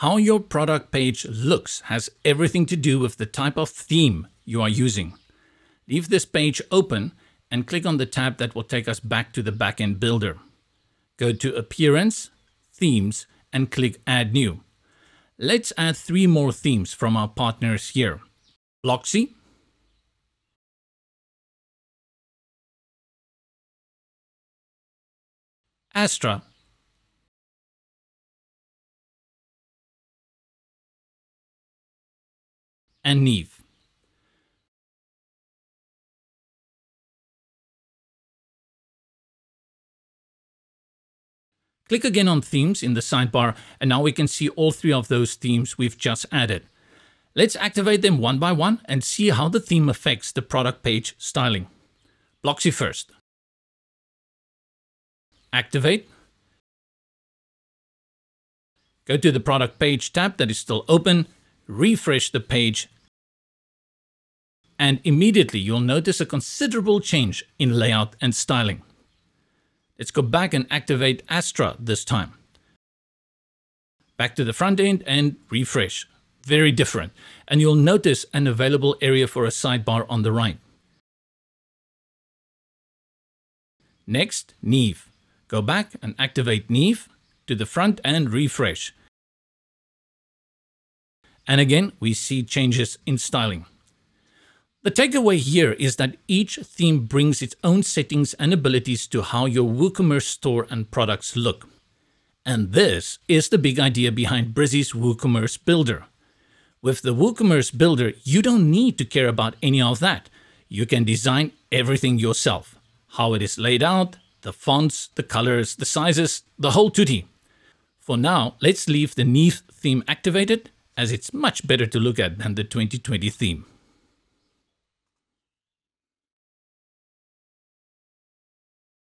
How your product page looks has everything to do with the type of theme you are using. Leave this page open and click on the tab that will take us back to the backend builder. Go to Appearance, Themes, and click Add New. Let's add three more themes from our partners here. Blocksy, Astra, and Neve. Click again on Themes in the sidebar and now we can see all three of those themes we've just added. Let's activate them one by one and see how the theme affects the product page styling. Blocksy first. Activate. Go to the product page tab that is still open, refresh the page and immediately you'll notice a considerable change in layout and styling. Let's go back and activate Astra this time. Back to the front end and refresh. Very different. And you'll notice an available area for a sidebar on the right. Next, Neve. Go back and activate Neve to the front and refresh. And again, we see changes in styling. The takeaway here is that each theme brings its own settings and abilities to how your WooCommerce store and products look. And this is the big idea behind Brizy's WooCommerce Builder. With the WooCommerce Builder, you don't need to care about any of that. You can design everything yourself. How it is laid out, the fonts, the colors, the sizes, the whole tutti. For now, let's leave the Neve theme activated as it's much better to look at than the 2020 theme.